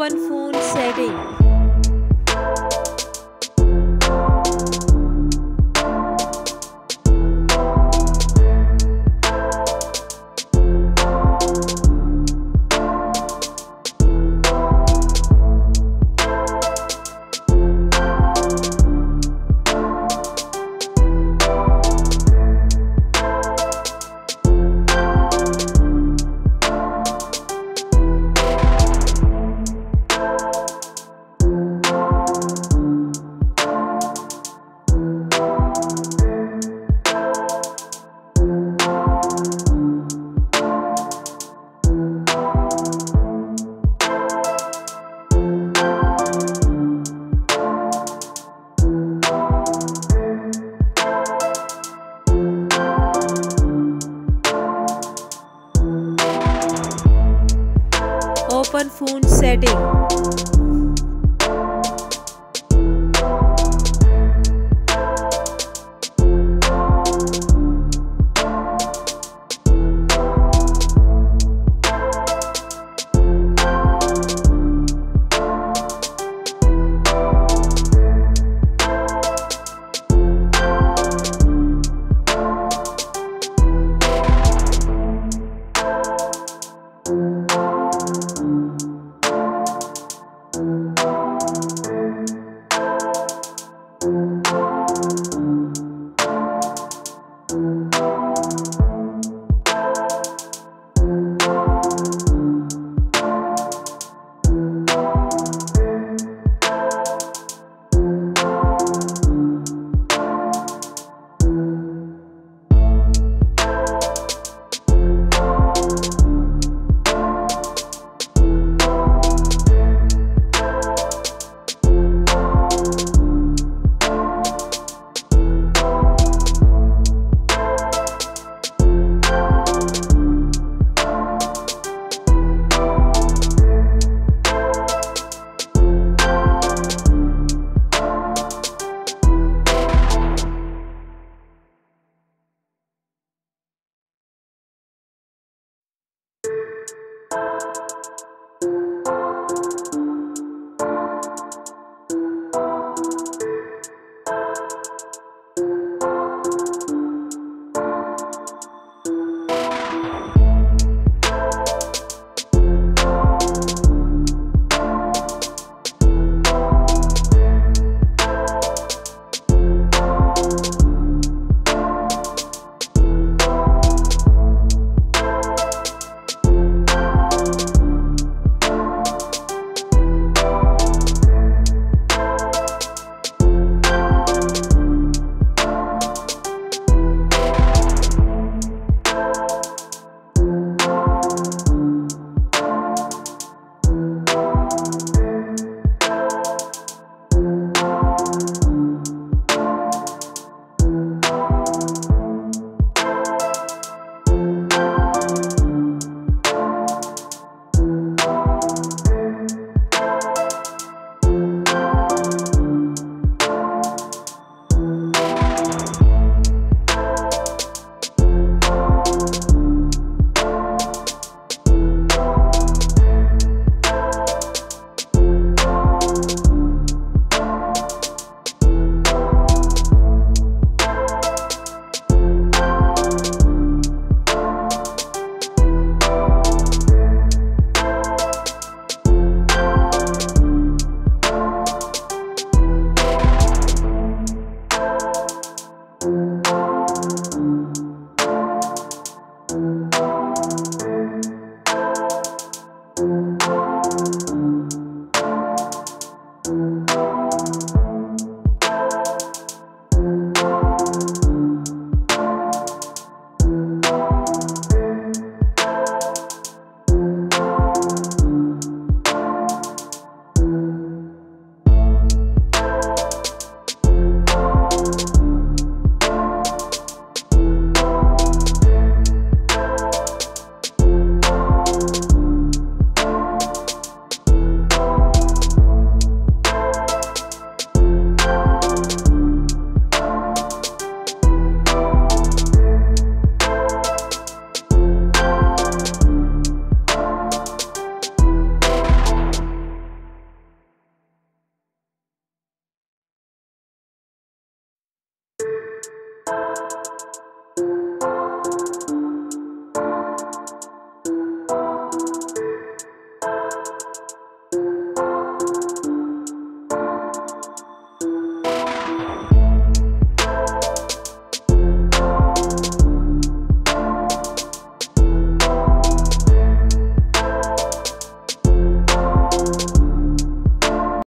Open phone setting.